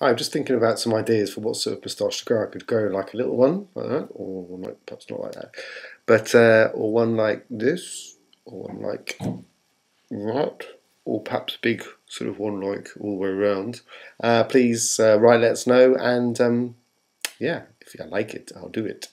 I'm just thinking about some ideas for what sort of moustache to go. I could go like a little one like that, or like, perhaps not like that, but uh, or one like this, or one like that, or perhaps a big sort of one like all the way around. Uh, please uh, write, let us know, and um, yeah, if you like it, I'll do it.